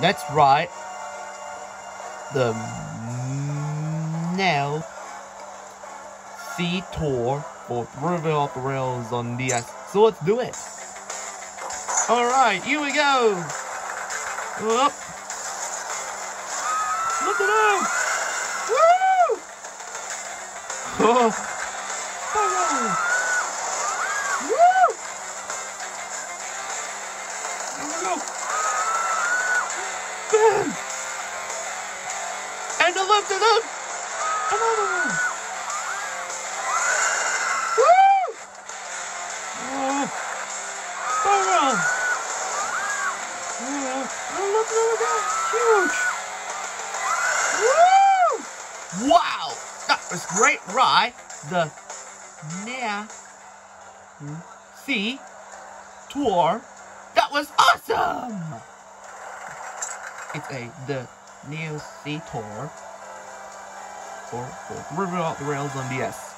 That's right. The now C tour for Thrillville off the Rails on DS. So let's do it. Alright, here we go. Up. Look at him. Woo! Oh. Oh. Woo! Here we go. And I lifted up. Another one. Wow! That was great, right? The Nea C hmm, tour. That was awesome! It's a the Neo C tour for, for Thrillville Off the Rails on DS.